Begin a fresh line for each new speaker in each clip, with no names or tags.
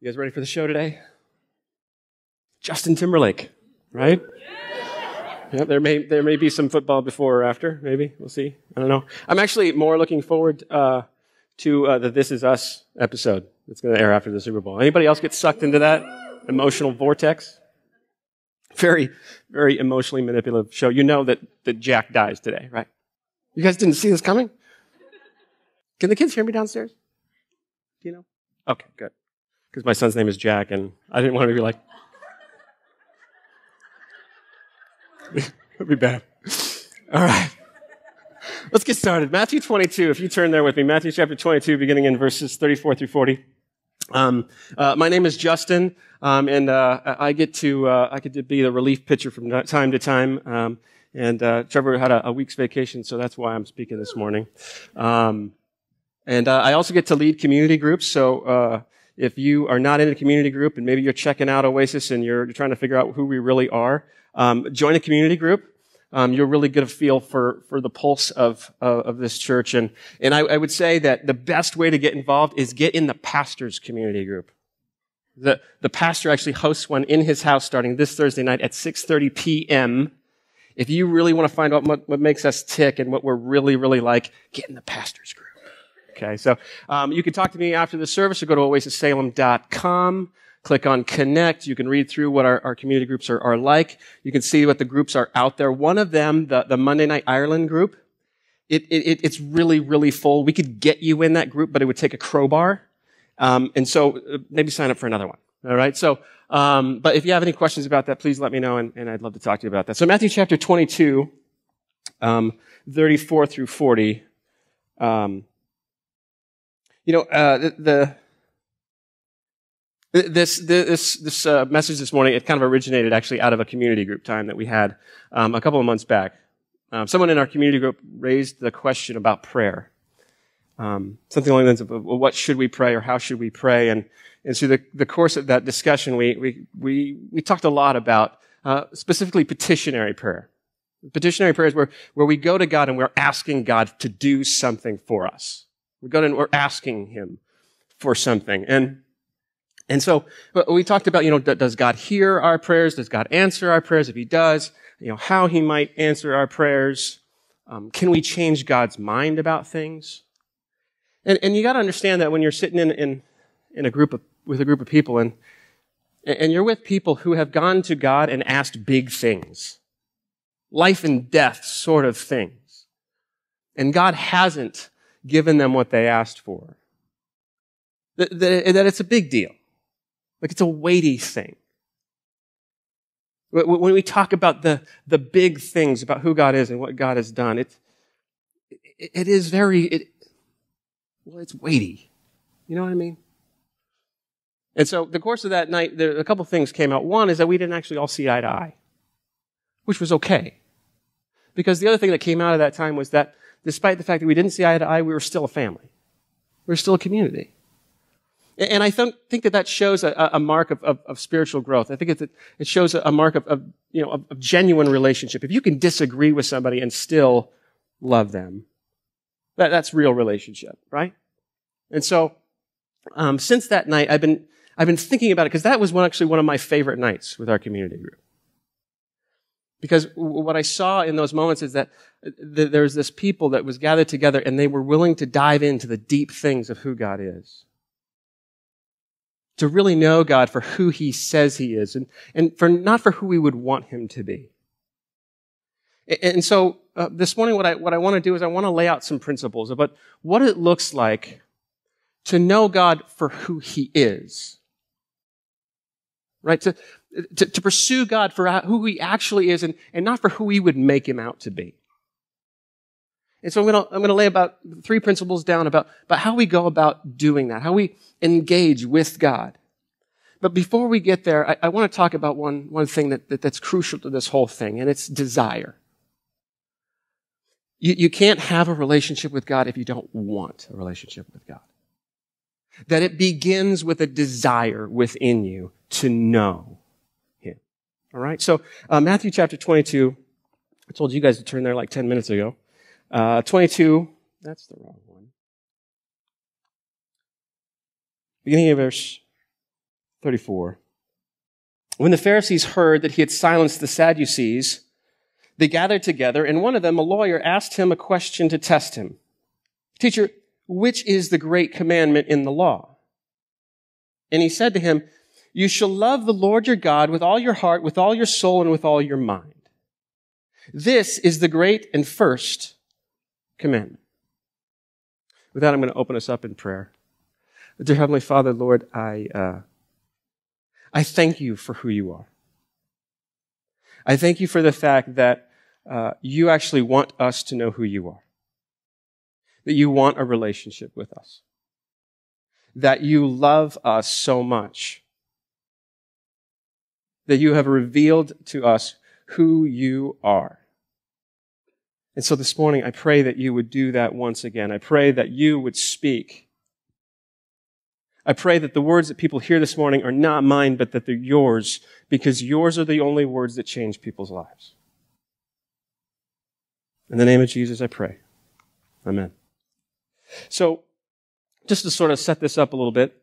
You guys ready for the show today? Justin Timberlake, right? Yeah, there may there may be some football before or after. Maybe we'll see. I don't know. I'm actually more looking forward uh, to uh, the "This Is Us" episode that's going to air after the Super Bowl. Anybody else get sucked into that emotional vortex? Very, very emotionally manipulative show. You know that that Jack dies today, right? You guys didn't see this coming. Can the kids hear me downstairs? Do you know? Okay, good. Because my son's name is Jack, and I didn't want to be like. It'd be bad. All right. Let's get started. Matthew 22, if you turn there with me, Matthew chapter 22, beginning in verses 34 through 40. Um, uh, my name is Justin, um, and uh, I get to uh, I get to be the relief pitcher from time to time. Um, and uh, Trevor had a, a, week's vacation, so that's why I'm speaking this morning. Um, and uh, I also get to lead community groups. So uh, if you are not in a community group and maybe you're checking out Oasis and you're trying to figure out who we really are, um, join a community group. Um, you'll really get a feel for, for the pulse of, uh, of this church. And, and I, I, would say that the best way to get involved is get in the pastor's community group. The, the pastor actually hosts one in his house starting this Thursday night at 6.30 p.m. If you really want to find out what, what makes us tick and what we're really, really like, get in the pastor's group. Okay, so um, you can talk to me after the service or go to oasissalem.com click on connect. You can read through what our, our community groups are, are, like. You can see what the groups are out there. One of them, the, the Monday Night Ireland group, it, it, it's really, really full. We could get you in that group, but it would take a crowbar. Um, and so uh, maybe sign up for another one. All right. So, um, but if you have any questions about that, please let me know, and, and I'd love to talk to you about that. So Matthew chapter 22, um, 34 through 40. Um, you know, uh, the, the this, this, this uh, message this morning, it kind of originated actually out of a community group time that we had um, a couple of months back. Um, someone in our community group raised the question about prayer. Um, something along the lines of, well, what should we pray or how should we pray? And, and through the, the course of that discussion, we, we, we, we talked a lot about uh, specifically petitionary prayer. Petitionary prayer is where, where we go to God and we're asking God to do something for us. We go to and we're asking Him for something. And and so we talked about, you know, does God hear our prayers? Does God answer our prayers? If he does, you know, how he might answer our prayers. Um, can we change God's mind about things? And, and you got to understand that when you're sitting in, in, in a group of, with a group of people and, and you're with people who have gone to God and asked big things, life and death sort of things, and God hasn't given them what they asked for, that, that, that it's a big deal. Like it's a weighty thing. When we talk about the, the big things about who God is and what God has done, it, it is very, it, well, it's weighty. You know what I mean? And so the course of that night, there, a couple things came out. One is that we didn't actually all see eye to eye, which was okay. Because the other thing that came out of that time was that despite the fact that we didn't see eye to eye, we were still a family. We were still a community. And I think that that shows a, a mark of, of, of, spiritual growth. I think it, it shows a mark of, of you know, of genuine relationship. If you can disagree with somebody and still love them, that, that's real relationship, right? And so, um, since that night, I've been, I've been thinking about it because that was one, actually one of my favorite nights with our community group. Because what I saw in those moments is that there was this people that was gathered together and they were willing to dive into the deep things of who God is to really know God for who he says he is and, and for not for who we would want him to be. And so uh, this morning, what I, what I want to do is I want to lay out some principles about what it looks like to know God for who he is. Right? To, to, to pursue God for who he actually is and, and not for who we would make him out to be. And so I'm going to, I'm going to lay about three principles down about, about how we go about doing that, how we engage with God. But before we get there, I, I want to talk about one, one thing that, that, that's crucial to this whole thing, and it's desire. You, you can't have a relationship with God if you don't want a relationship with God. That it begins with a desire within you to know. All right? So, uh, Matthew chapter 22, I told you guys to turn there like 10 minutes ago. Uh, 22, that's the wrong one. Beginning of verse 34. When the Pharisees heard that he had silenced the Sadducees, they gathered together, and one of them, a lawyer, asked him a question to test him. Teacher, which is the great commandment in the law? And he said to him, You shall love the Lord your God with all your heart, with all your soul, and with all your mind. This is the great and first commandment. With that, I'm going to open us up in prayer. Dear Heavenly Father, Lord, I, uh, I thank you for who you are. I thank you for the fact that uh, you actually want us to know who you are. That you want a relationship with us. That you love us so much. That you have revealed to us who you are. And so this morning, I pray that you would do that once again. I pray that you would speak. I pray that the words that people hear this morning are not mine, but that they're yours, because yours are the only words that change people's lives. In the name of Jesus, I pray. Amen. So, just to sort of set this up a little bit,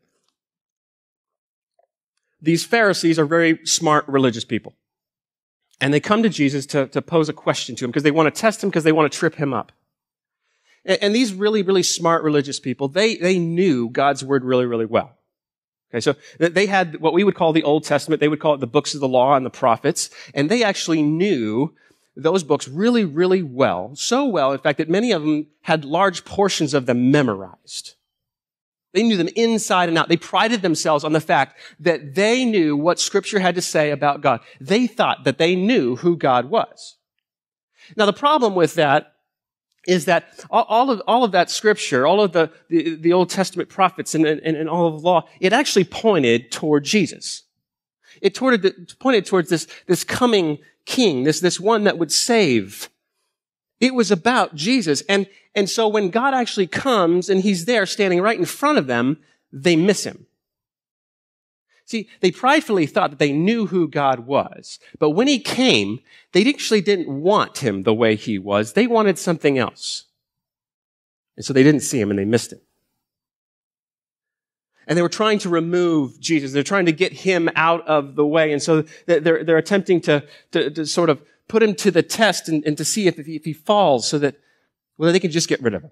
these Pharisees are very smart religious people. And they come to Jesus to, to pose a question to him because they want to test him because they want to trip him up. And, and, these really, really smart religious people, they, they knew God's word really, really well. Okay, so they had what we would call the Old Testament. They would call it the books of the law and the prophets. And they actually knew those books really, really well. So well, in fact, that many of them had large portions of them memorized. They knew them inside and out. They prided themselves on the fact that they knew what scripture had to say about God. They thought that they knew who God was. Now the problem with that is that all of, all of that scripture, all of the, the, the Old Testament prophets and, and, and, all of the law, it actually pointed toward Jesus. It pointed, pointed towards this, this coming king, this, this one that would save. It was about Jesus. And, and so when God actually comes and he's there standing right in front of them, they miss him. See, they pridefully thought that they knew who God was. But when he came, they actually didn't want him the way he was. They wanted something else. And so they didn't see him and they missed him. And they were trying to remove Jesus. They're trying to get him out of the way. And so they're, they're attempting to, to, to sort of put him to the test and, and to see if, if, he, if he falls so that well, they can just get rid of him.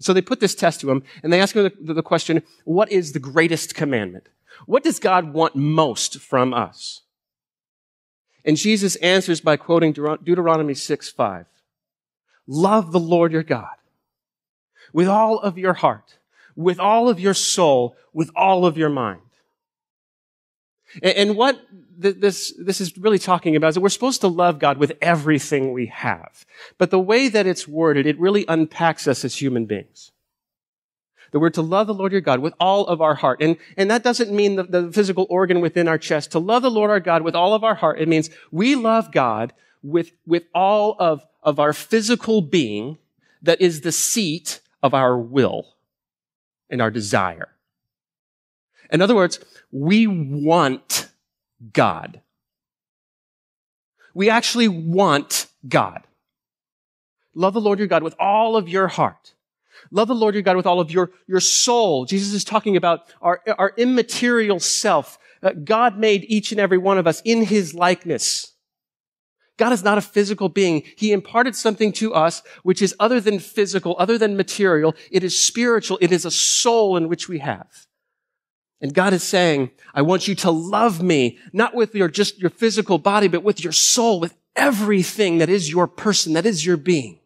So they put this test to him and they ask him the, the question, what is the greatest commandment? What does God want most from us? And Jesus answers by quoting Deuteronomy 6, 5. Love the Lord your God with all of your heart, with all of your soul, with all of your mind. And what this, this is really talking about is that we're supposed to love God with everything we have. But the way that it's worded, it really unpacks us as human beings. The word to love the Lord your God with all of our heart. And, and that doesn't mean the, the physical organ within our chest. To love the Lord our God with all of our heart, it means we love God with, with all of, of our physical being that is the seat of our will and our desire. In other words, we want God. We actually want God. Love the Lord your God with all of your heart. Love the Lord your God with all of your, your soul. Jesus is talking about our, our immaterial self. Uh, God made each and every one of us in his likeness. God is not a physical being. He imparted something to us which is other than physical, other than material. It is spiritual. It is a soul in which we have. And God is saying, I want you to love me, not with your, just your physical body, but with your soul, with everything that is your person, that is your being.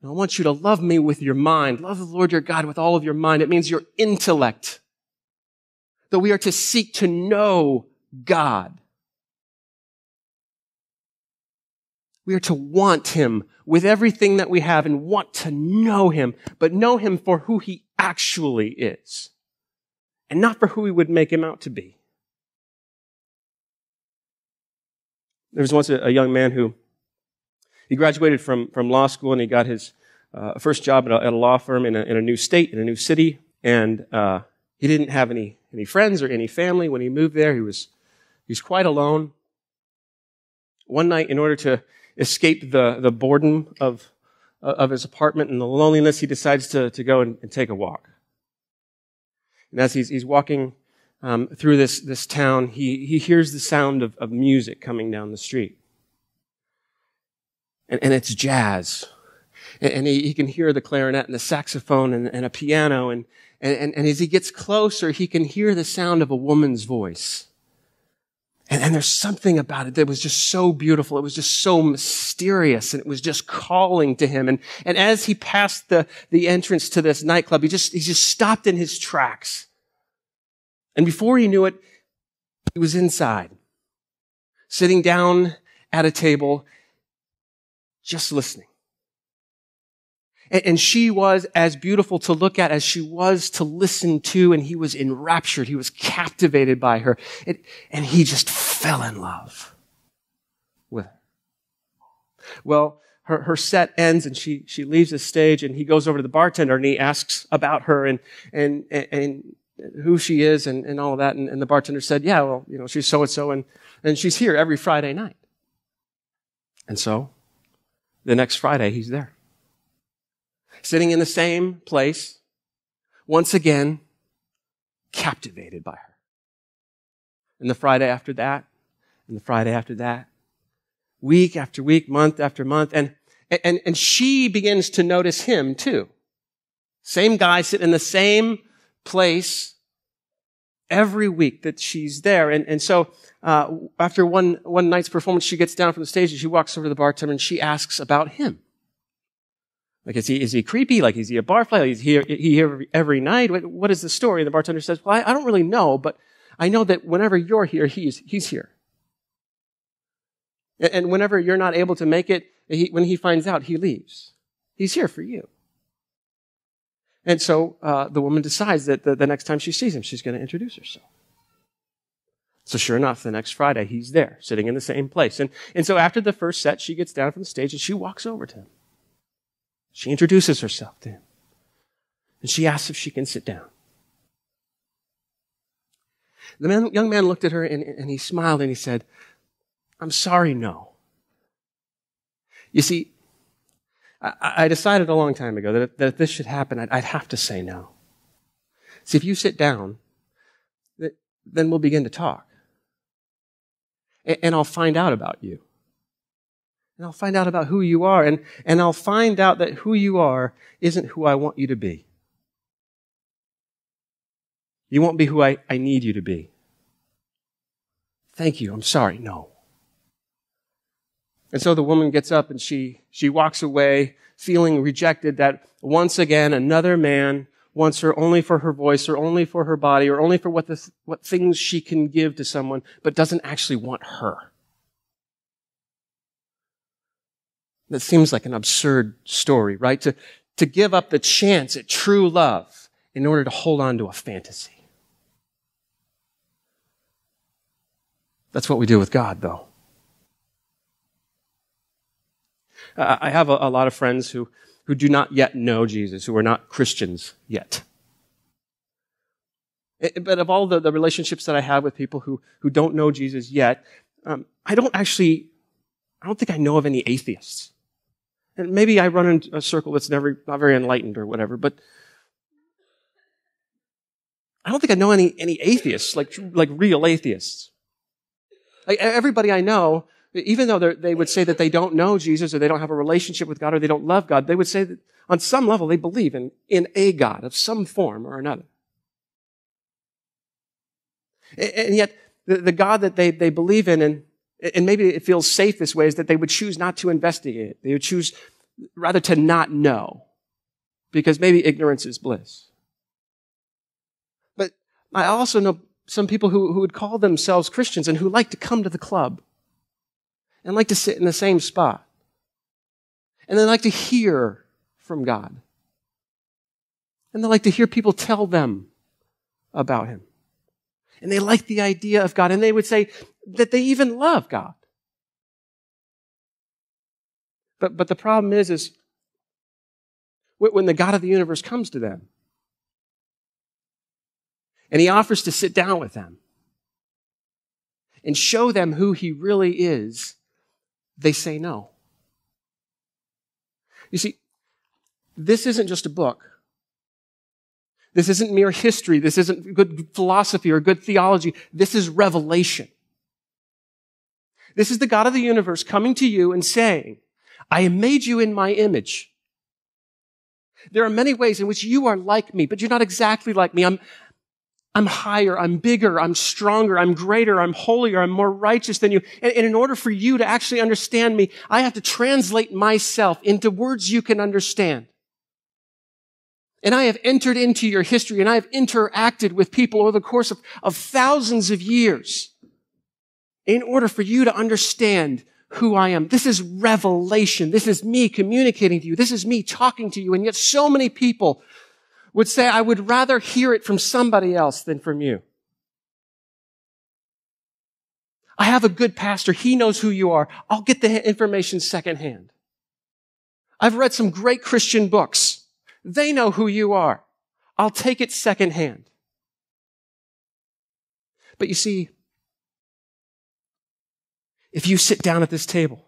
And I want you to love me with your mind. Love the Lord your God with all of your mind. It means your intellect. That we are to seek to know God. We are to want Him with everything that we have and want to know Him, but know Him for who He actually is and not for who he would make him out to be. There was once a, a young man who he graduated from, from law school and he got his uh, first job at a, at a, law firm in a, in a new state, in a new city, and uh, he didn't have any, any friends or any family when he moved there. He was, he was quite alone. One night, in order to escape the, the boredom of, of his apartment and the loneliness, he decides to, to go and, and take a walk. And as he's, he's walking um, through this, this town, he, he hears the sound of, of music coming down the street. And, and it's jazz. And, and he, he, can hear the clarinet and the saxophone and, and a piano. And, and, and as he gets closer, he can hear the sound of a woman's voice. And, and there's something about it that was just so beautiful. It was just so mysterious and it was just calling to him. And, and as he passed the, the entrance to this nightclub, he just, he just stopped in his tracks. And before he knew it, he was inside, sitting down at a table, just listening. And she was as beautiful to look at as she was to listen to, and he was enraptured. He was captivated by her. It, and he just fell in love with her. Well, her, her set ends and she, she leaves the stage and he goes over to the bartender and he asks about her and, and, and, who she is and, and all of that. And, and the bartender said, yeah, well, you know, she's so and so and, and she's here every Friday night. And so the next Friday he's there sitting in the same place, once again, captivated by her. And the Friday after that, and the Friday after that, week after week, month after month, and, and, and she begins to notice him too. Same guy sitting in the same place every week that she's there. And, and so, uh, after one, one night's performance, she gets down from the stage and she walks over to the bartender and she asks about him. Like, is he, is he creepy? Like, is he a barfly? Like, is he, he here every, night? What, what is the story? And the bartender says, well, I, I don't really know, but I know that whenever you're here, he's, he's here. And, and whenever you're not able to make it, he, when he finds out, he leaves. He's here for you. And so uh, the woman decides that the, the next time she sees him, she's going to introduce herself. So sure enough, the next Friday, he's there, sitting in the same place. And, and so after the first set, she gets down from the stage and she walks over to him. She introduces herself to him. And she asks if she can sit down. The man, young man looked at her and, and he smiled and he said, I'm sorry, no. You see, I, I decided a long time ago that if, that if this should happen, I'd, I'd, have to say no. See, if you sit down, then we'll begin to talk. And, and I'll find out about you. And I'll find out about who you are. And, and I'll find out that who you are isn't who I want you to be. You won't be who I, I need you to be. Thank you. I'm sorry. No. And so the woman gets up and she, she walks away feeling rejected that once again another man wants her only for her voice or only for her body or only for what, the, what things she can give to someone, but doesn't actually want her. That seems like an absurd story, right? To, to give up the chance at true love in order to hold on to a fantasy. That's what we do with God, though. I have a, a, lot of friends who, who do not yet know Jesus, who are not Christians yet. It, eh, but of all the, the relationships that I have with people who, who don't know Jesus yet, um, I don't actually, I don't think I know of any atheists. And maybe I run in a circle that's never, not very enlightened or whatever, but I don't think I know any, any atheists, like, like real atheists. Like everybody I know, even though they would say that they don't know Jesus or they don't have a relationship with God or they don't love God, they would say that on some level they believe in, in a God of some form or another. And yet, the, the God that they, they believe in and and maybe it feels safe this way, is that they would choose not to investigate. They would choose rather to not know because maybe ignorance is bliss. But I also know some people who, who would call themselves Christians and who like to come to the club and like to sit in the same spot. And they like to hear from God. And they like to hear people tell them about Him. And they like the idea of God. And they would say, that they even love God. But, but the problem is, is when the God of the universe comes to them and he offers to sit down with them and show them who he really is, they say no. You see, this isn't just a book. This isn't mere history. This isn't good philosophy or good theology. This is revelation. This is the God of the universe coming to you and saying, I made you in my image. There are many ways in which you are like me, but you're not exactly like me. I'm, I'm higher, I'm bigger, I'm stronger, I'm greater, I'm holier, I'm more righteous than you. And, and, in order for you to actually understand me, I have to translate myself into words you can understand. And I have entered into your history and I have interacted with people over the course of, of thousands of years in order for you to understand who I am. This is revelation. This is me communicating to you. This is me talking to you. And yet so many people would say, I would rather hear it from somebody else than from you. I have a good pastor. He knows who you are. I'll get the information secondhand. I've read some great Christian books. They know who you are. I'll take it secondhand. But you see, if you sit down at this table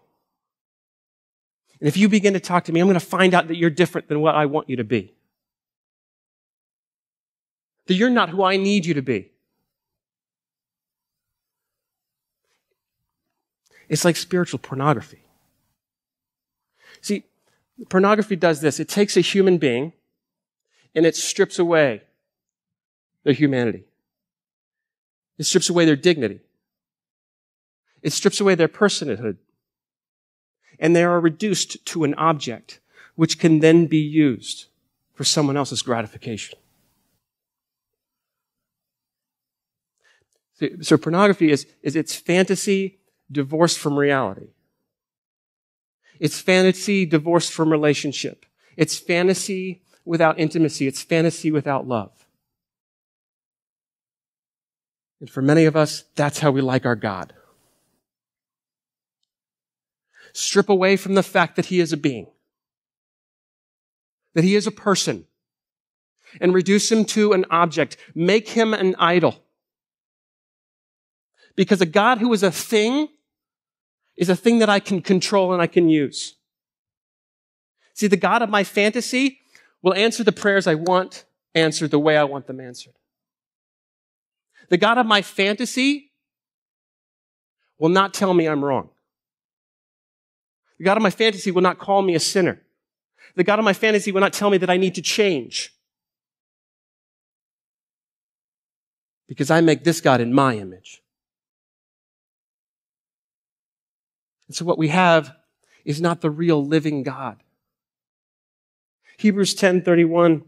and if you begin to talk to me, I'm going to find out that you're different than what I want you to be. That you're not who I need you to be. It's like spiritual pornography. See, pornography does this. It takes a human being and it strips away their humanity. It strips away their dignity. It strips away their personhood. And they are reduced to an object which can then be used for someone else's gratification. So pornography is, is its fantasy divorced from reality. It's fantasy divorced from relationship. It's fantasy without intimacy. It's fantasy without love. And for many of us, that's how we like our God strip away from the fact that he is a being, that he is a person, and reduce him to an object. Make him an idol. Because a God who is a thing is a thing that I can control and I can use. See, the God of my fantasy will answer the prayers I want answered the way I want them answered. The God of my fantasy will not tell me I'm wrong. The God of my fantasy will not call me a sinner. The God of my fantasy will not tell me that I need to change. Because I make this God in my image. And so what we have is not the real living God. Hebrews 10:31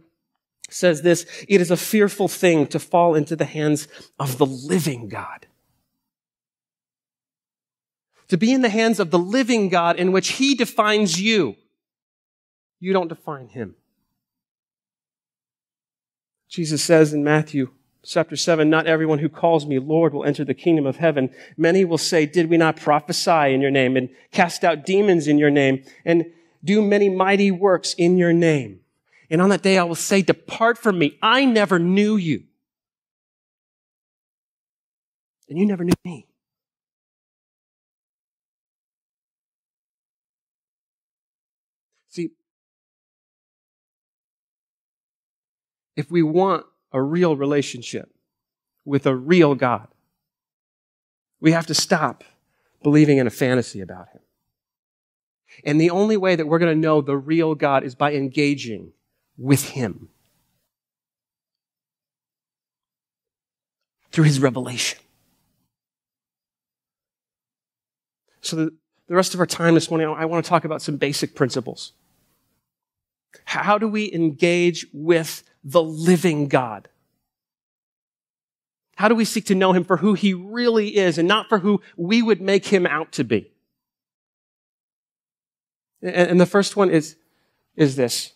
says this, it is a fearful thing to fall into the hands of the living God to be in the hands of the living God in which He defines you. You don't define Him. Jesus says in Matthew chapter 7, not everyone who calls me Lord will enter the kingdom of heaven. Many will say, did we not prophesy in your name and cast out demons in your name and do many mighty works in your name? And on that day I will say, depart from me. I never knew you. And you never knew me. See, if we want a real relationship with a real God, we have to stop believing in a fantasy about Him. And the only way that we're going to know the real God is by engaging with Him through His revelation. So, the, the rest of our time this morning, I want to talk about some basic principles. How do we engage with the living God? How do we seek to know him for who he really is and not for who we would make him out to be? And the first one is, is this.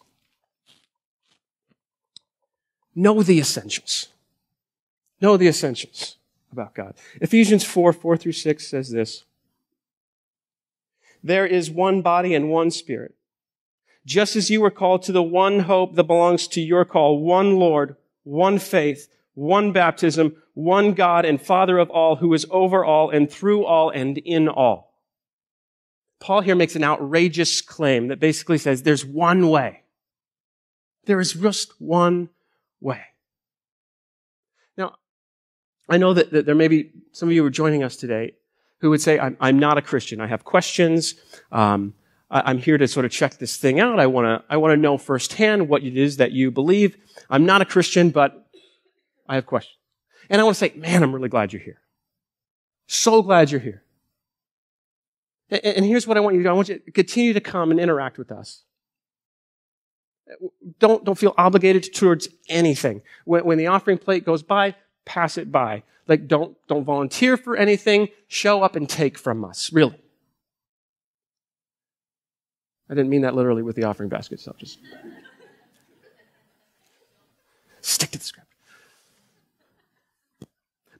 Know the essentials. Know the essentials about God. Ephesians 4, 4 through 6 says this. There is one body and one spirit just as you were called to the one hope that belongs to your call, one Lord, one faith, one baptism, one God and Father of all, who is over all and through all and in all. Paul here makes an outrageous claim that basically says there's one way. There is just one way. Now, I know that, that there may be some of you who are joining us today who would say, I'm, I'm not a Christian. I have questions. Um, I'm here to sort of check this thing out. I want to I want to know firsthand what it is that you believe. I'm not a Christian, but I have questions. And I want to say, man, I'm really glad you're here. So glad you're here. And, and here's what I want you to do. I want you to continue to come and interact with us. Don't, don't feel obligated towards anything. When, when the offering plate goes by, pass it by. Like, don't, don't volunteer for anything. Show up and take from us. Really. I didn't mean that literally with the offering basket, so just stick to the script.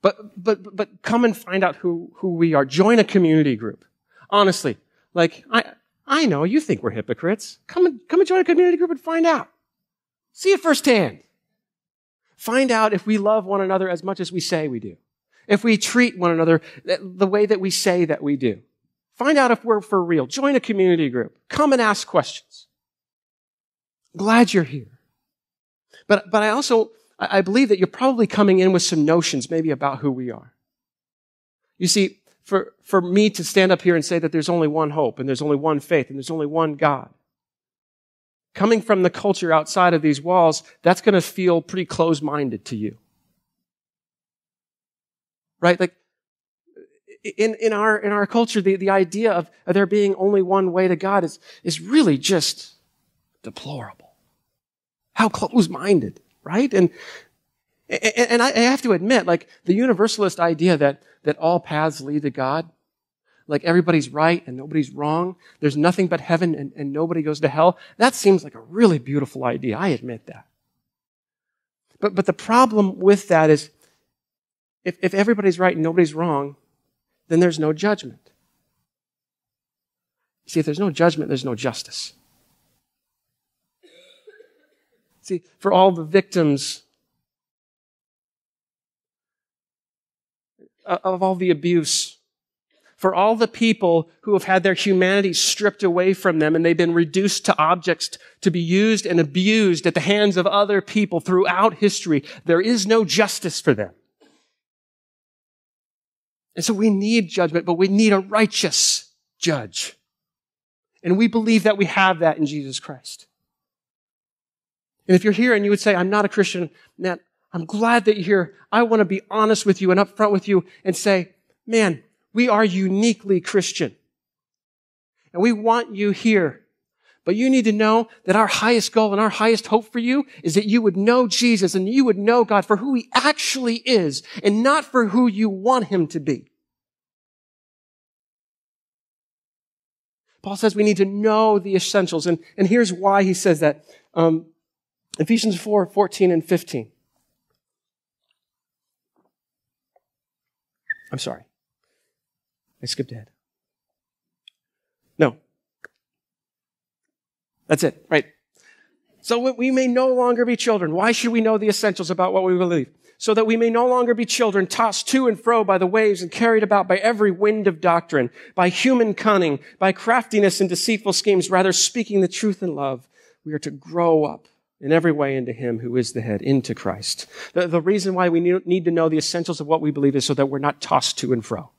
But, but, but come and find out who, who we are. Join a community group. Honestly, like, I, I know you think we're hypocrites. Come and, come and join a community group and find out. See it firsthand. Find out if we love one another as much as we say we do. If we treat one another the way that we say that we do. Find out if we're for real. Join a community group. Come and ask questions. Glad you're here. But, but I also, I believe that you're probably coming in with some notions maybe about who we are. You see, for, for me to stand up here and say that there's only one hope and there's only one faith and there's only one God, coming from the culture outside of these walls, that's going to feel pretty close minded to you. Right? Like, in, in our, in our culture, the, the idea of, there being only one way to God is, is really just deplorable. How close minded, right? And, and I have to admit, like, the universalist idea that, that all paths lead to God, like everybody's right and nobody's wrong, there's nothing but heaven and, and nobody goes to hell, that seems like a really beautiful idea. I admit that. But, but the problem with that is, if, if everybody's right and nobody's wrong, then there's no judgment. See, if there's no judgment, there's no justice. See, for all the victims of all the abuse, for all the people who have had their humanity stripped away from them and they've been reduced to objects to be used and abused at the hands of other people throughout history, there is no justice for them. And so we need judgment, but we need a righteous judge. And we believe that we have that in Jesus Christ. And if you're here and you would say, I'm not a Christian, man, I'm glad that you're here. I want to be honest with you and upfront with you and say, man, we are uniquely Christian. And we want you here. But you need to know that our highest goal and our highest hope for you is that you would know Jesus and you would know God for who he actually is and not for who you want him to be. Paul says we need to know the essentials. And, and here's why he says that. Um, Ephesians 4, 14 and 15. I'm sorry. I skipped ahead. No. That's it, right? So we may no longer be children. Why should we know the essentials about what we believe? So that we may no longer be children tossed to and fro by the waves and carried about by every wind of doctrine, by human cunning, by craftiness and deceitful schemes, rather speaking the truth in love. We are to grow up in every way into Him who is the head, into Christ. The, the reason why we need to know the essentials of what we believe is so that we're not tossed to and fro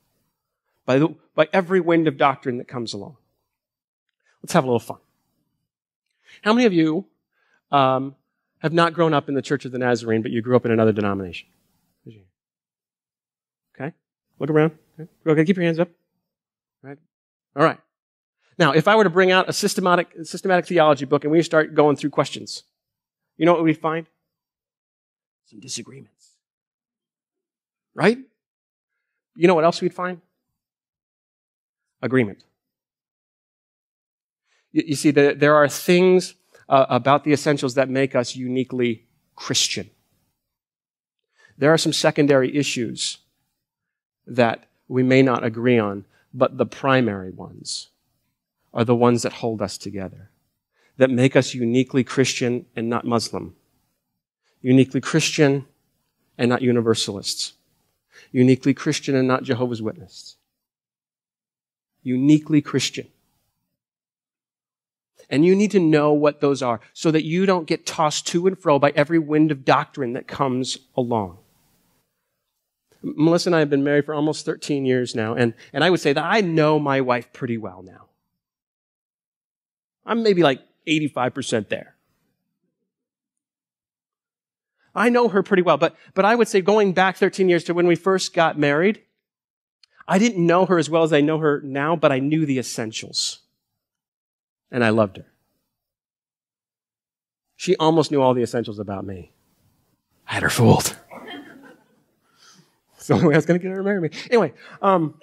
by, the, by every wind of doctrine that comes along. Let's have a little fun. How many of you um, have not grown up in the Church of the Nazarene, but you grew up in another denomination? Okay? Look around. Okay, keep your hands up. All right. All right. Now, if I were to bring out a systematic, systematic theology book and we start going through questions, you know what we'd find? Some disagreements. Right? You know what else we'd find? Agreement. You, see, the, there are things uh, about the essentials that make us uniquely Christian. There are some secondary issues that we may not agree on, but the primary ones are the ones that hold us together that make us uniquely Christian and not Muslim. Uniquely Christian and not Universalists. Uniquely Christian and not Jehovah's Witnesses. Uniquely Christian. And you need to know what those are so that you don't get tossed to and fro by every wind of doctrine that comes along. Melissa and I have been married for almost 13 years now, and, and I would say that I know my wife pretty well now. I'm maybe like 85% there. I know her pretty well, but, but I would say going back 13 years to when we first got married, I didn't know her as well as I know her now, but I knew the essentials. And I loved her. She almost knew all the essentials about me. I had her fooled. It's the only way I was going to get her to marry me. Anyway, um,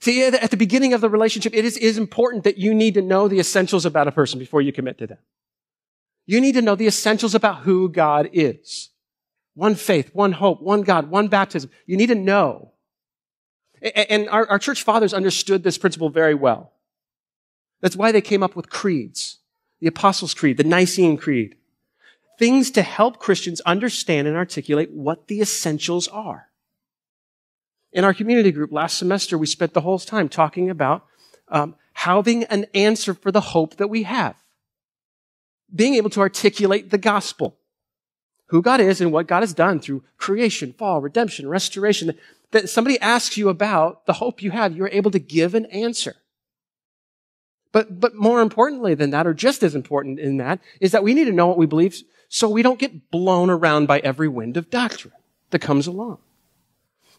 see, at the beginning of the relationship, it is, is important that you need to know the essentials about a person before you commit to them. You need to know the essentials about who God is. One faith, one hope, one God, one baptism. You need to know. And our, our church fathers understood this principle very well. That's why they came up with creeds. The Apostles' Creed, the Nicene Creed things to help Christians understand and articulate what the essentials are. In our community group last semester, we spent the whole time talking about um, having an answer for the hope that we have. Being able to articulate the gospel. Who God is and what God has done through creation, fall, redemption, restoration. That somebody asks you about the hope you have, you're able to give an answer. But, but more importantly than that, or just as important in that, is that we need to know what we believe so we don't get blown around by every wind of doctrine that comes along.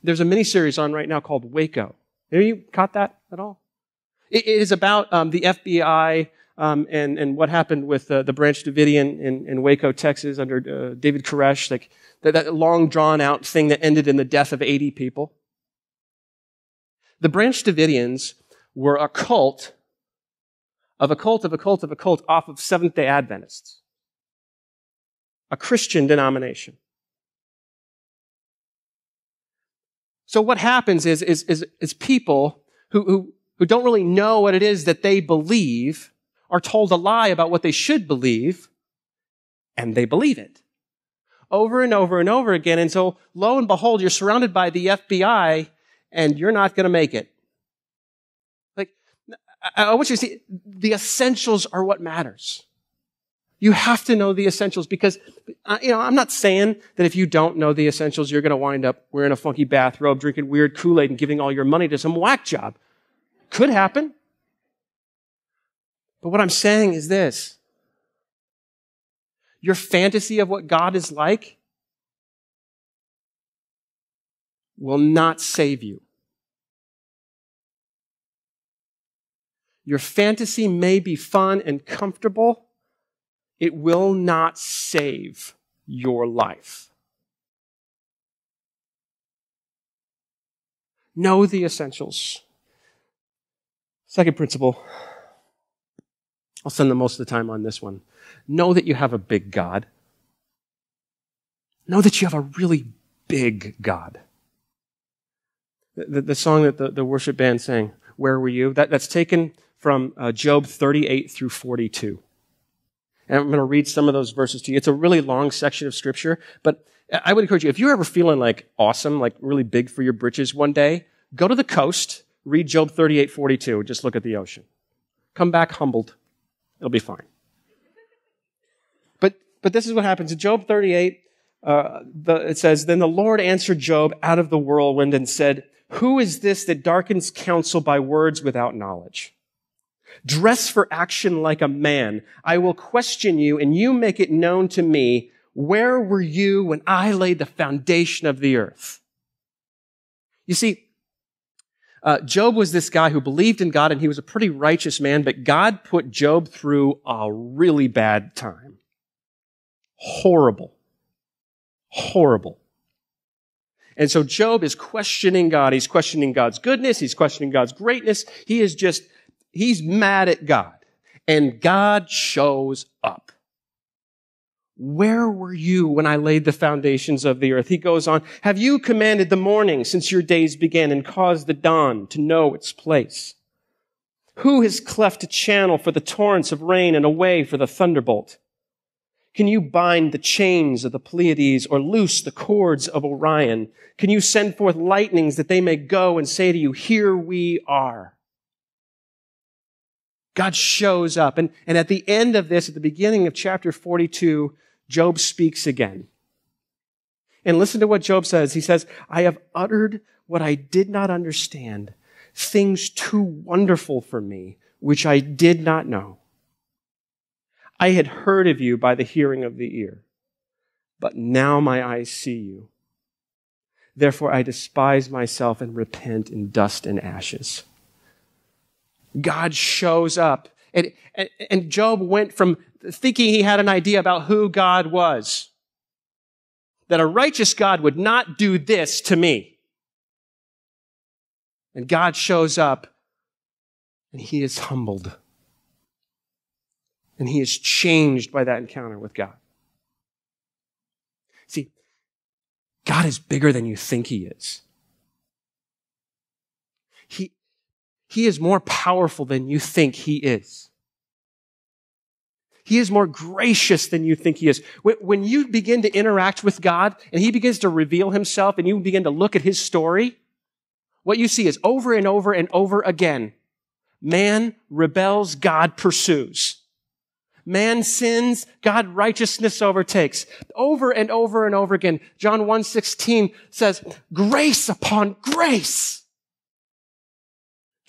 There's a mini series on right now called Waco. Have you caught that at all? it is about um, the FBI um, and, and what happened with uh, the Branch Davidian in, in Waco, Texas, under uh, David Koresh, like that, that long drawn out thing that ended in the death of 80 people. The Branch Davidians were a cult of a cult of a cult of a cult off of Seventh day Adventists a Christian denomination. So what happens is, is, is, is people who, who, who don't really know what it is that they believe are told a lie about what they should believe, and they believe it. Over and over and over again. And so lo and behold, you're surrounded by the FBI and you're not going to make it. I want you to see the essentials are what matters. You have to know the essentials because, you know, I'm not saying that if you don't know the essentials, you're going to wind up wearing a funky bathrobe, drinking weird Kool-Aid and giving all your money to some whack job. Could happen. But what I'm saying is this. Your fantasy of what God is like will not save you. Your fantasy may be fun and comfortable, it will not save your life. Know the essentials. Second principle. I'll spend the most of the time on this one. Know that you have a big God. Know that you have a really big God. The, the, the song that the, the, worship band sang, Where Were You? That, that's taken from uh, Job 38 through 42. And I'm going to read some of those verses to you. It's a really long section of scripture, but I would encourage you, if you're ever feeling like awesome, like really big for your britches one day, go to the coast, read Job 38, 42, just look at the ocean. Come back humbled. It'll be fine. But, but this is what happens. In Job 38, uh, the, it says, Then the Lord answered Job out of the whirlwind and said, Who is this that darkens counsel by words without knowledge? Dress for action like a man. I will question you and you make it known to me. Where were you when I laid the foundation of the earth? You see, uh, Job was this guy who believed in God and he was a pretty righteous man, but God put Job through a really bad time. Horrible. Horrible. And so Job is questioning God. He's questioning God's goodness. He's questioning God's greatness. He is just he's mad at God. And God shows up. Where were you when I laid the foundations of the earth? He goes on, have you commanded the morning since your days began and caused the dawn to know its place? Who has cleft a channel for the torrents of rain and a way for the thunderbolt? Can you bind the chains of the Pleiades or loose the cords of Orion? Can you send forth lightnings that they may go and say to you, here we are? God shows up. And, and at the end of this, at the beginning of chapter 42, Job speaks again. And listen to what Job says. He says, I have uttered what I did not understand, things too wonderful for me, which I did not know. I had heard of you by the hearing of the ear, but now my eyes see you. Therefore I despise myself and repent in dust and ashes. God shows up. And, and, Job went from thinking he had an idea about who God was. That a righteous God would not do this to me. And God shows up and he is humbled. And he is changed by that encounter with God. See, God is bigger than you think he is. He, he is more powerful than you think he is. He is more gracious than you think he is. When you begin to interact with God and he begins to reveal himself and you begin to look at his story, what you see is over and over and over again. Man rebels, God pursues. Man sins, God righteousness overtakes. Over and over and over again. John 1:16 says, grace upon grace.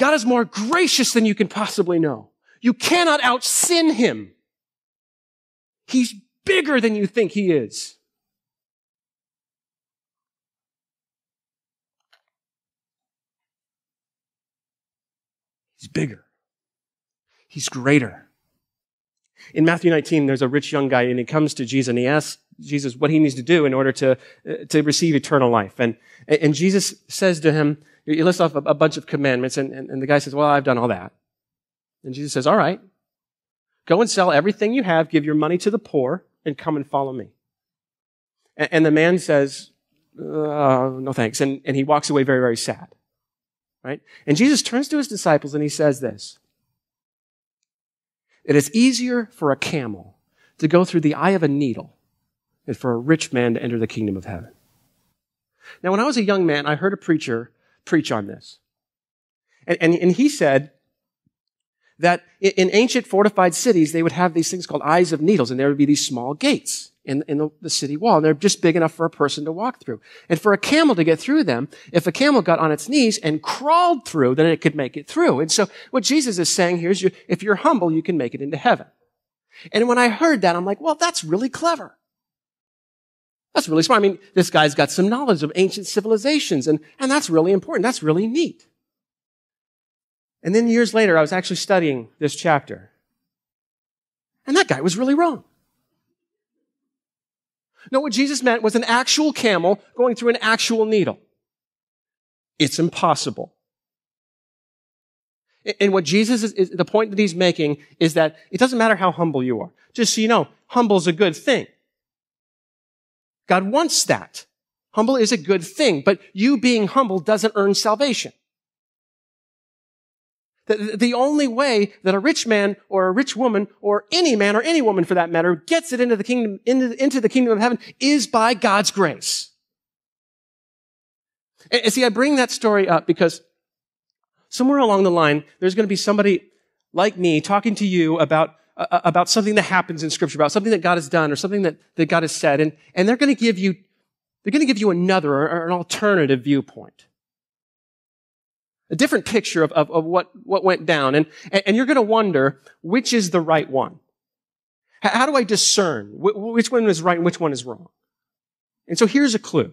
God is more gracious than you can possibly know. You cannot out sin him. He's bigger than you think he is. He's bigger. He's greater. In Matthew 19, there's a rich young guy and he comes to Jesus and he asks Jesus what he needs to do in order to, uh, to receive eternal life. And, and Jesus says to him, he lists off a, a bunch of commandments and, and, and the guy says, well, I've done all that. And Jesus says, all right, go and sell everything you have, give your money to the poor and come and follow me. And, and the man says, uh, no thanks. And, and he walks away very, very sad. Right? And Jesus turns to his disciples and he says this. It is easier for a camel to go through the eye of a needle than for a rich man to enter the kingdom of heaven. Now, when I was a young man, I heard a preacher preach on this. And, and, and he said that in ancient fortified cities, they would have these things called eyes of needles, and there would be these small gates in, in the, the, city wall. And they're just big enough for a person to walk through. And for a camel to get through them, if a camel got on its knees and crawled through, then it could make it through. And so what Jesus is saying here is you, if you're humble, you can make it into heaven. And when I heard that, I'm like, well, that's really clever. That's really smart. I mean, this guy's got some knowledge of ancient civilizations, and, and that's really important. That's really neat. And then years later, I was actually studying this chapter. And that guy was really wrong. No, what Jesus meant was an actual camel going through an actual needle. It's impossible. And what Jesus is, is, the point that he's making is that it doesn't matter how humble you are. Just so you know, humble is a good thing. God wants that. Humble is a good thing, but you being humble doesn't earn salvation. The, the only way that a rich man or a rich woman or any man or any woman for that matter gets it into the kingdom, into, into the kingdom of heaven is by God's grace. And, and see, I bring that story up because somewhere along the line, there's going to be somebody like me talking to you about about something that happens in scripture, about something that God has done or something that, that God has said. And, and they're going to give you, they're going to give you another or an alternative viewpoint a different picture of, of, of what, what went down. And, and you're going to wonder which is the right one. How do I discern which one is right and which one is wrong? And so here's a clue.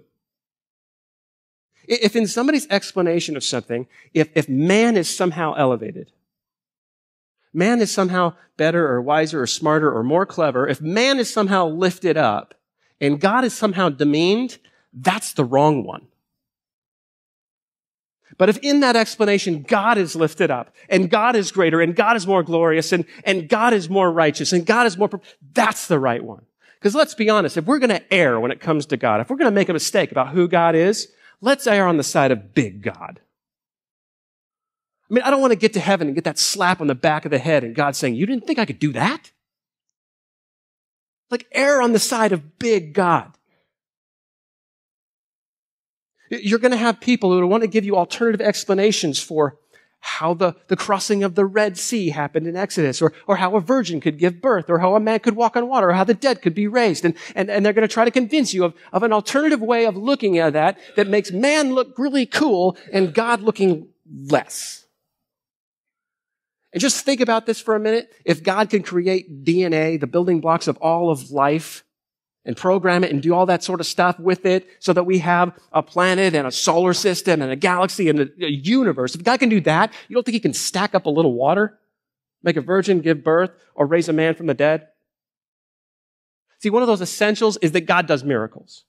If in somebody's explanation of something, if, if man is somehow elevated, man is somehow better or wiser or smarter or more clever, if man is somehow lifted up and God is somehow demeaned, that's the wrong one. But if in that explanation God is lifted up and God is greater and God is more glorious and, and God is more righteous and God is more, that's the right one. Because let's be honest, if we're going to err when it comes to God, if we're going to make a mistake about who God is, let's err on the side of big God. I mean, I don't want to get to heaven and get that slap on the back of the head and God saying, you didn't think I could do that? Like err on the side of big God. You're going to have people who want to give you alternative explanations for how the, the crossing of the Red Sea happened in Exodus, or, or how a virgin could give birth, or how a man could walk on water, or how the dead could be raised. And, and, and they're going to try to convince you of, of an alternative way of looking at that that makes man look really cool and God looking less. And just think about this for a minute. If God can create DNA, the building blocks of all of life, and program it and do all that sort of stuff with it so that we have a planet and a solar system and a galaxy and a, universe. If God can do that, you don't think he can stack up a little water, make a virgin give birth, or raise a man from the dead? See, one of those essentials is that God does miracles.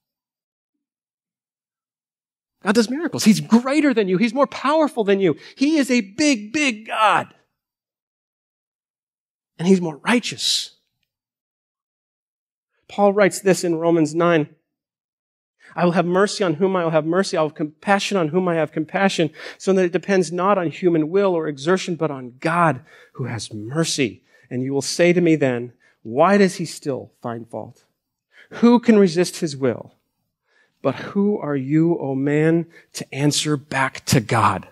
God does miracles. He's greater than you. He's more powerful than you. He is a big, big God. And he's more righteous. Paul writes this in Romans 9. I will have mercy on whom I will have mercy. I will have compassion on whom I have compassion, so that it depends not on human will or exertion, but on God who has mercy. And you will say to me then, why does he still find fault? Who can resist his will? But who are you, O oh man, to answer back to God?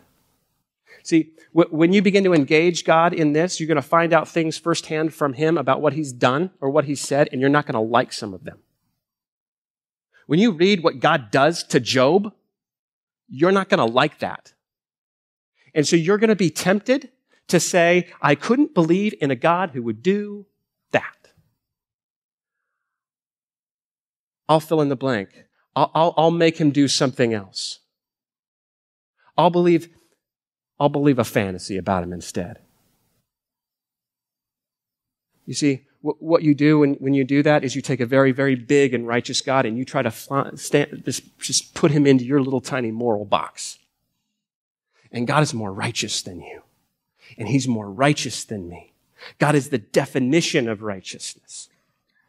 See, when you begin to engage God in this, you're going to find out things firsthand from Him about what He's done or what He's said, and you're not going to like some of them. When you read what God does to Job, you're not going to like that. And so you're going to be tempted to say, I couldn't believe in a God who would do that. I'll fill in the blank. I'll, I'll, I'll make him do something else. I'll believe I'll believe a fantasy about him instead. You see, what you do when, when you do that is you take a very, very big and righteous God and you try to stand, just, just put him into your little tiny moral box. And God is more righteous than you. And he's more righteous than me. God is the definition of righteousness.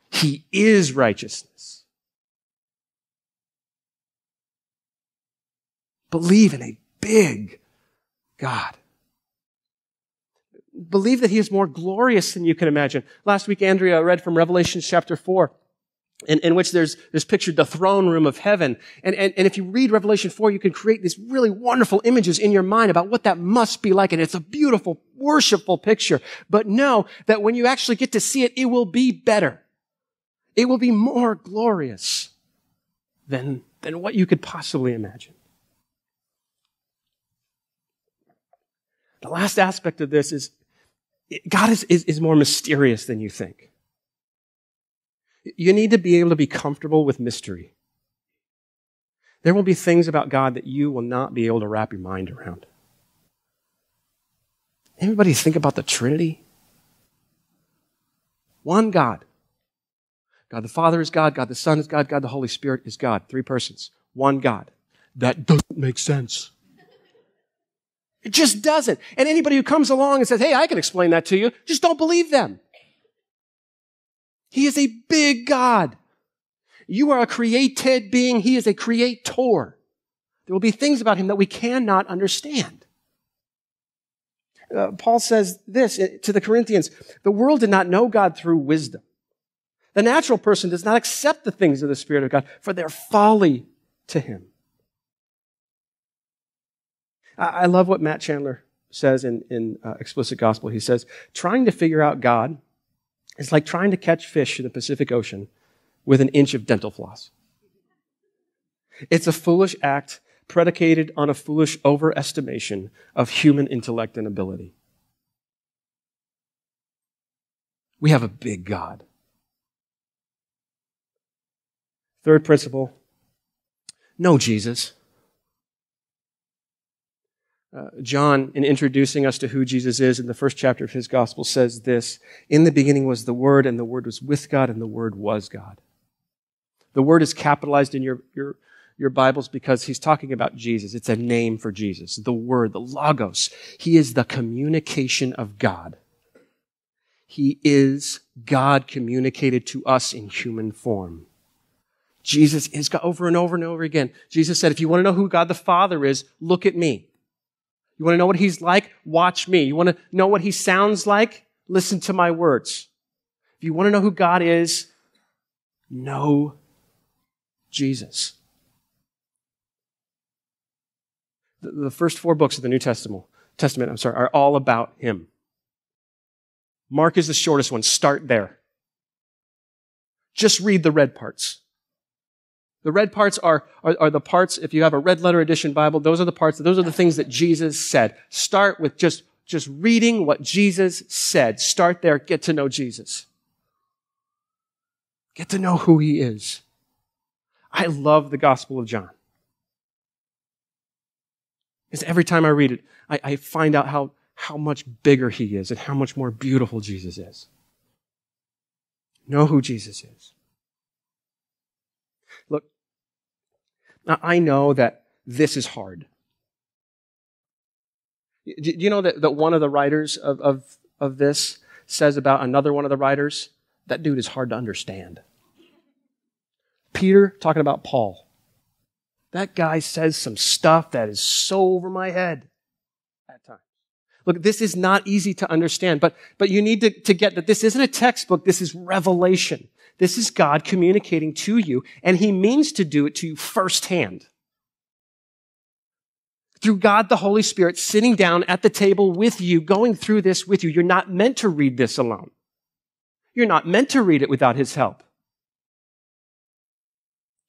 He is righteousness. Believe in a big, God. Believe that He is more glorious than you can imagine. Last week, Andrea I read from Revelation chapter 4. In, in, which there's, there's pictured the throne room of heaven. And, and, and if you read Revelation 4, you can create these really wonderful images in your mind about what that must be like. And it's a beautiful, worshipful picture. But know that when you actually get to see it, it will be better. It will be more glorious than, than what you could possibly imagine. The last aspect of this is God is, is, is more mysterious than you think. You need to be able to be comfortable with mystery. There will be things about God that you will not be able to wrap your mind around. Anybody think about the Trinity? One God. God the Father is God, God the Son is God, God the Holy Spirit is God. Three persons. One God. That doesn't make sense. It just doesn't. And anybody who comes along and says, hey, I can explain that to you, just don't believe them. He is a big God. You are a created being. He is a creator. There will be things about him that we cannot understand. Uh, Paul says this to the Corinthians the world did not know God through wisdom. The natural person does not accept the things of the Spirit of God, for their folly to him. I love what Matt Chandler says in, in uh, Explicit Gospel. He says, trying to figure out God is like trying to catch fish in the Pacific Ocean with an inch of dental floss. It's a foolish act predicated on a foolish overestimation of human intellect and ability. We have a big God. Third principle know Jesus. Uh, John, in introducing us to who Jesus is in the first chapter of his gospel, says this In the beginning was the Word, and the Word was with God, and the Word was God. The Word is capitalized in your, your, your Bibles because he's talking about Jesus. It's a name for Jesus. The Word, the Logos. He is the communication of God. He is God communicated to us in human form. Jesus is God over and over and over again. Jesus said, if you want to know who God the Father is, look at me. You want to know what he's like? Watch me. You want to know what he sounds like? Listen to my words. If you want to know who God is, know Jesus. The, first four books of the New Testament, Testament, I'm sorry, are all about him. Mark is the shortest one. Start there. Just read the red parts. The red parts are, are, are, the parts, if you have a red letter edition Bible, those are the parts, those are the things that Jesus said. Start with just, just reading what Jesus said. Start there, get to know Jesus. Get to know who he is. I love the Gospel of John. Because every time I read it, I, I find out how, how much bigger he is and how much more beautiful Jesus is. Know who Jesus is. Look, I know that this is hard. Do you know that, that one of the writers of, of, of this says about another one of the writers? That dude is hard to understand. Peter talking about Paul. That guy says some stuff that is so over my head at times. Look, this is not easy to understand, but, but you need to, to get that this isn't a textbook, this is revelation. This is God communicating to you, and He means to do it to you firsthand. Through God the Holy Spirit sitting down at the table with you, going through this with you. You're not meant to read this alone. You're not meant to read it without His help.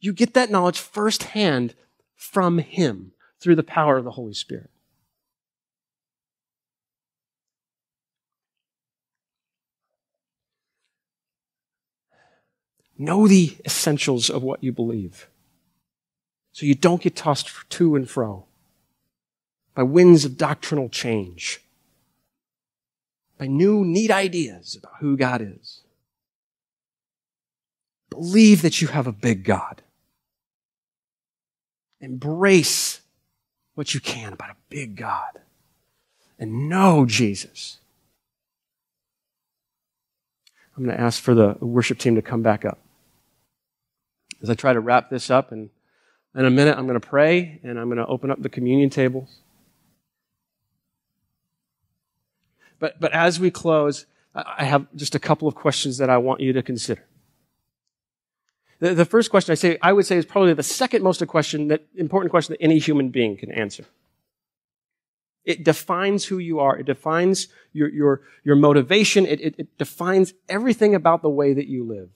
You get that knowledge firsthand from Him through the power of the Holy Spirit. Know the essentials of what you believe so you don't get tossed to and fro by winds of doctrinal change, by new, neat ideas about who God is. Believe that you have a big God. Embrace what you can about a big God and know Jesus. I'm going to ask for the worship team to come back up. As I try to wrap this up, and in a minute, I'm going to pray and I'm going to open up the communion tables. But, but as we close, I have just a couple of questions that I want you to consider. The, the first question I say, I would say is probably the second most question that, important question that any human being can answer. It defines who you are. It defines your, your, your motivation. It, it, it defines everything about the way that you live.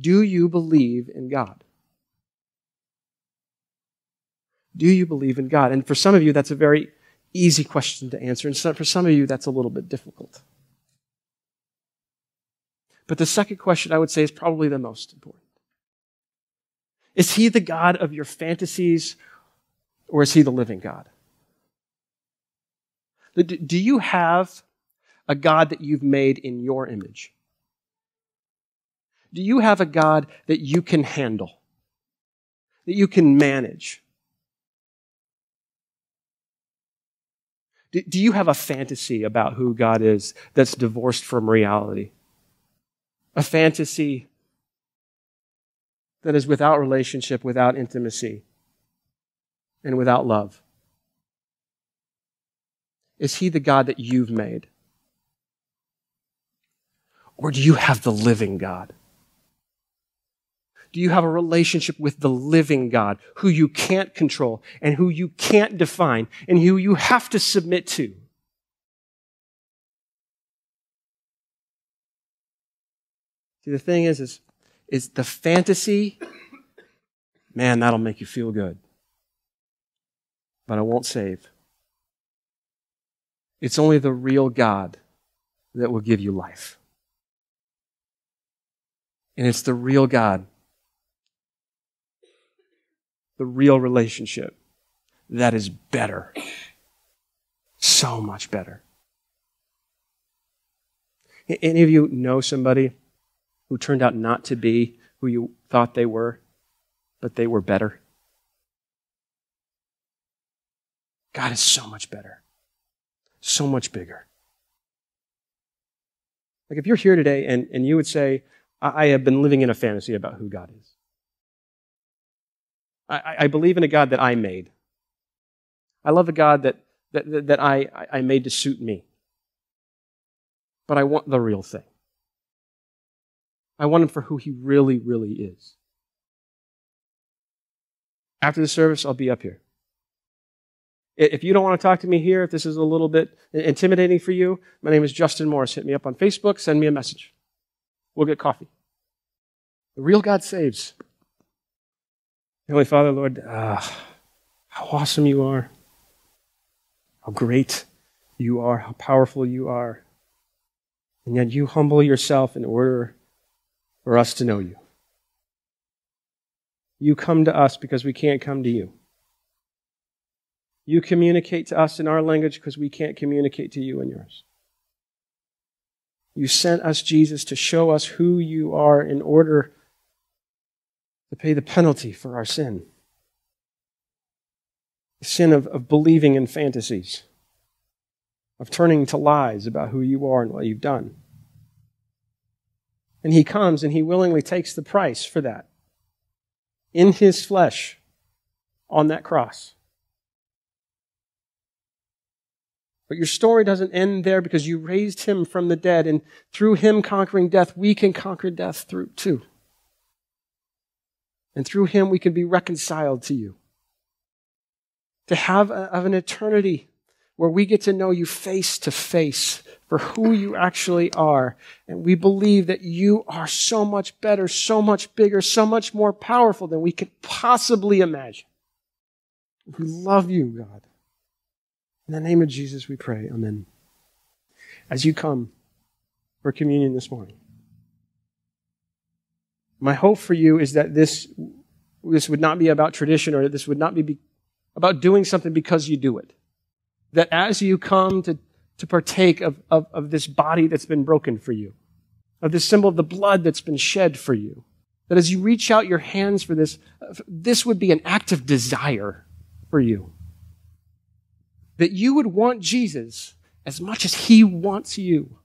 Do you believe in God? Do you believe in God? And for some of you, that's a very easy question to answer. And for some of you, that's a little bit difficult. But the second question I would say is probably the most important. Is he the God of your fantasies or is he the living God? Do you have a God that you've made in your image? Do you have a God that you can handle? That you can manage? Do you have a fantasy about who God is that's divorced from reality? a fantasy that is without relationship, without intimacy, and without love? Is he the God that you've made? Or do you have the living God? Do you have a relationship with the living God who you can't control and who you can't define and who you have to submit to? See, the thing is, is, is the fantasy, man, that'll make you feel good. But it won't save. It's only the real God that will give you life. And it's the real God, the real relationship that is better. So much better. Any of you know somebody who turned out not to be who you thought they were, but they were better. God is so much better, so much bigger. Like if you're here today and, and you would say, I, I have been living in a fantasy about who God is. I, I believe in a God that I made. I love a God that, that, that I, I made to suit me. But I want the real thing. I want him for who he really, really is. After the service, I'll be up here. If you don't want to talk to me here, if this is a little bit intimidating for you, my name is Justin Morris. Hit me up on Facebook, send me a message. We'll get coffee. The real God saves. Heavenly Father, Lord, uh, how awesome you are, how great you are, how powerful you are. And yet you humble yourself in order for us to know you. You come to us because we can't come to you. You communicate to us in our language because we can't communicate to you in yours. You sent us, Jesus, to show us who you are in order to pay the penalty for our sin. The sin of, of believing in fantasies, of turning to lies about who you are and what you've done. And he comes and he willingly takes the price for that in his flesh on that cross. But your story doesn't end there because you raised him from the dead, and through him conquering death, we can conquer death through too. And through him, we can be reconciled to you. To have a, an eternity where we get to know you face to face for who you actually are. And we believe that you are so much better, so much bigger, so much more powerful than we could possibly imagine. We love you, God. In the name of Jesus, we pray. Amen. As you come for communion this morning, my hope for you is that this, this would not be about tradition or that this would not be about doing something because you do it that as you come to, to partake of, of, of this body that's been broken for you, of this symbol of the blood that's been shed for you, that as you reach out your hands for this, this would be an act of desire for you. That you would want Jesus as much as he wants you.